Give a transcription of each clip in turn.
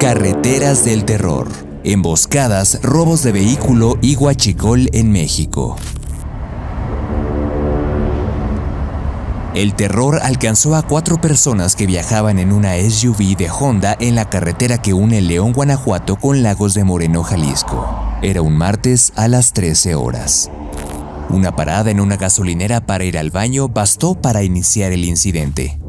Carreteras del terror, emboscadas, robos de vehículo y guachicol en México. El terror alcanzó a cuatro personas que viajaban en una SUV de Honda en la carretera que une León, Guanajuato con Lagos de Moreno, Jalisco. Era un martes a las 13 horas. Una parada en una gasolinera para ir al baño bastó para iniciar el incidente.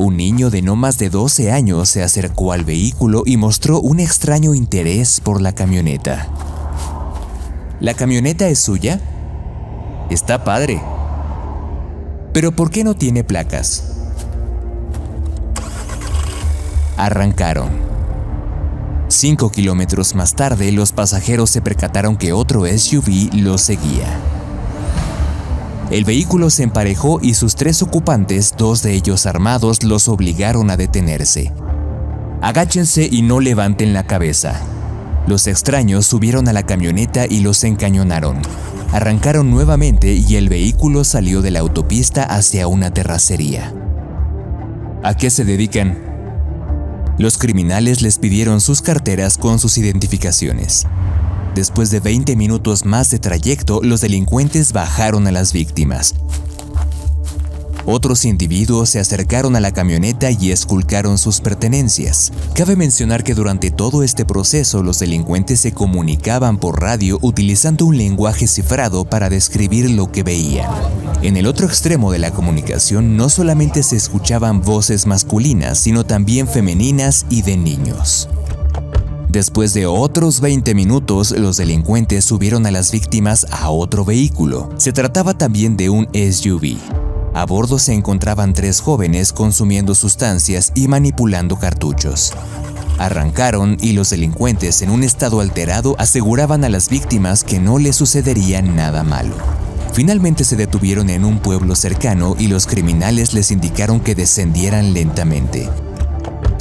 Un niño de no más de 12 años se acercó al vehículo y mostró un extraño interés por la camioneta. ¿La camioneta es suya? Está padre. Pero ¿por qué no tiene placas? Arrancaron. Cinco kilómetros más tarde, los pasajeros se percataron que otro SUV los seguía. El vehículo se emparejó y sus tres ocupantes, dos de ellos armados, los obligaron a detenerse. Agáchense y no levanten la cabeza. Los extraños subieron a la camioneta y los encañonaron. Arrancaron nuevamente y el vehículo salió de la autopista hacia una terracería. ¿A qué se dedican? Los criminales les pidieron sus carteras con sus identificaciones. Después de 20 minutos más de trayecto, los delincuentes bajaron a las víctimas. Otros individuos se acercaron a la camioneta y esculcaron sus pertenencias. Cabe mencionar que durante todo este proceso los delincuentes se comunicaban por radio utilizando un lenguaje cifrado para describir lo que veían. En el otro extremo de la comunicación no solamente se escuchaban voces masculinas, sino también femeninas y de niños. Después de otros 20 minutos, los delincuentes subieron a las víctimas a otro vehículo. Se trataba también de un SUV. A bordo se encontraban tres jóvenes consumiendo sustancias y manipulando cartuchos. Arrancaron y los delincuentes en un estado alterado aseguraban a las víctimas que no les sucedería nada malo. Finalmente se detuvieron en un pueblo cercano y los criminales les indicaron que descendieran lentamente.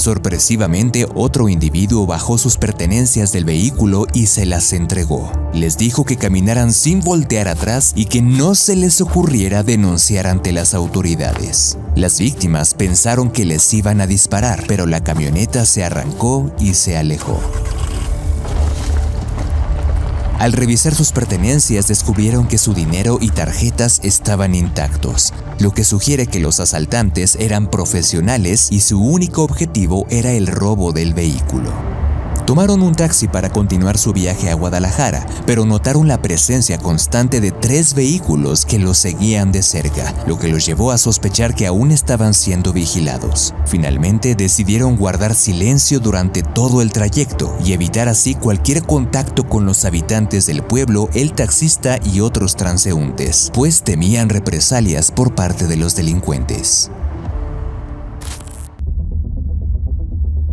Sorpresivamente, otro individuo bajó sus pertenencias del vehículo y se las entregó. Les dijo que caminaran sin voltear atrás y que no se les ocurriera denunciar ante las autoridades. Las víctimas pensaron que les iban a disparar, pero la camioneta se arrancó y se alejó. Al revisar sus pertenencias descubrieron que su dinero y tarjetas estaban intactos, lo que sugiere que los asaltantes eran profesionales y su único objetivo era el robo del vehículo. Tomaron un taxi para continuar su viaje a Guadalajara, pero notaron la presencia constante de tres vehículos que los seguían de cerca, lo que los llevó a sospechar que aún estaban siendo vigilados. Finalmente decidieron guardar silencio durante todo el trayecto y evitar así cualquier contacto con los habitantes del pueblo, el taxista y otros transeúntes, pues temían represalias por parte de los delincuentes.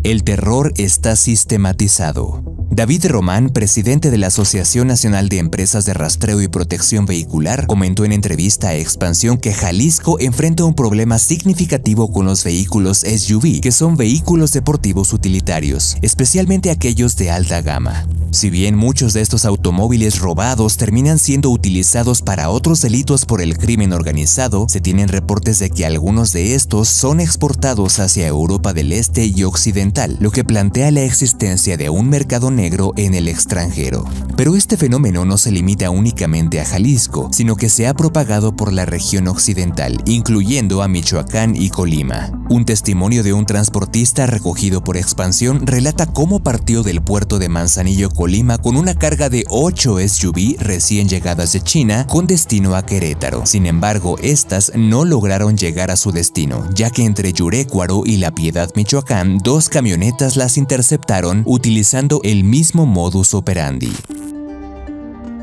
El terror está sistematizado. David Román, presidente de la Asociación Nacional de Empresas de Rastreo y Protección Vehicular, comentó en entrevista a Expansión que Jalisco enfrenta un problema significativo con los vehículos SUV, que son vehículos deportivos utilitarios, especialmente aquellos de alta gama. Si bien muchos de estos automóviles robados terminan siendo utilizados para otros delitos por el crimen organizado, se tienen reportes de que algunos de estos son exportados hacia Europa del Este y Occidental, lo que plantea la existencia de un mercado negro en el extranjero. Pero este fenómeno no se limita únicamente a Jalisco, sino que se ha propagado por la región occidental, incluyendo a Michoacán y Colima. Un testimonio de un transportista recogido por Expansión relata cómo partió del puerto de Manzanillo, Colima con una carga de 8 SUV recién llegadas de China con destino a Querétaro. Sin embargo, estas no lograron llegar a su destino, ya que entre Yurécuaro y La Piedad, Michoacán, dos camionetas las interceptaron utilizando el mismo modus operandi.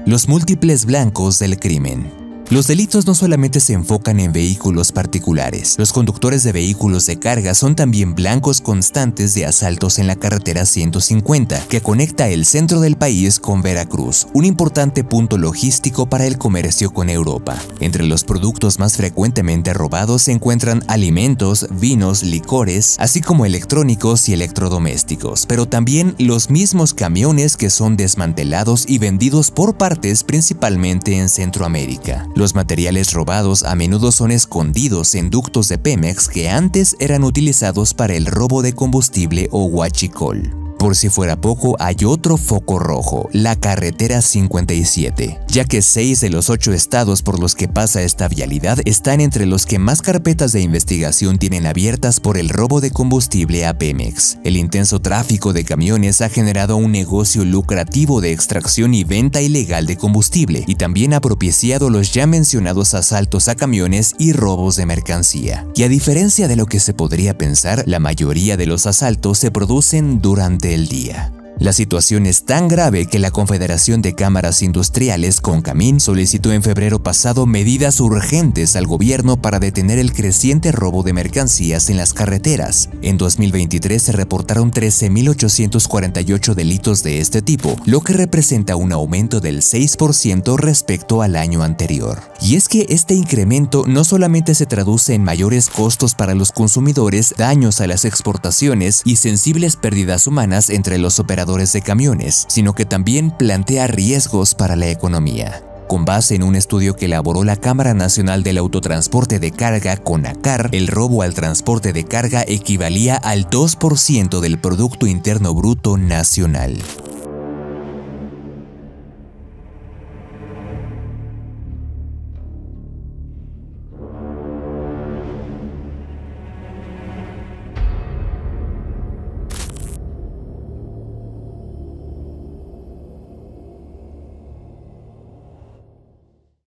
Los múltiples blancos del crimen. Los delitos no solamente se enfocan en vehículos particulares, los conductores de vehículos de carga son también blancos constantes de asaltos en la carretera 150, que conecta el centro del país con Veracruz, un importante punto logístico para el comercio con Europa. Entre los productos más frecuentemente robados se encuentran alimentos, vinos, licores, así como electrónicos y electrodomésticos, pero también los mismos camiones que son desmantelados y vendidos por partes principalmente en Centroamérica. Los materiales robados a menudo son escondidos en ductos de Pemex que antes eran utilizados para el robo de combustible o huachicol. Por si fuera poco, hay otro foco rojo, la carretera 57, ya que seis de los ocho estados por los que pasa esta vialidad están entre los que más carpetas de investigación tienen abiertas por el robo de combustible a Pemex. El intenso tráfico de camiones ha generado un negocio lucrativo de extracción y venta ilegal de combustible y también ha propiciado los ya mencionados asaltos a camiones y robos de mercancía. Y a diferencia de lo que se podría pensar, la mayoría de los asaltos se producen durante el día. La situación es tan grave que la Confederación de Cámaras Industriales, CONCAMIN, solicitó en febrero pasado medidas urgentes al gobierno para detener el creciente robo de mercancías en las carreteras. En 2023 se reportaron 13.848 delitos de este tipo, lo que representa un aumento del 6% respecto al año anterior. Y es que este incremento no solamente se traduce en mayores costos para los consumidores, daños a las exportaciones y sensibles pérdidas humanas entre los de camiones, sino que también plantea riesgos para la economía. Con base en un estudio que elaboró la Cámara Nacional del Autotransporte de Carga, CONACAR, el robo al transporte de carga equivalía al 2% del Producto Interno Bruto Nacional.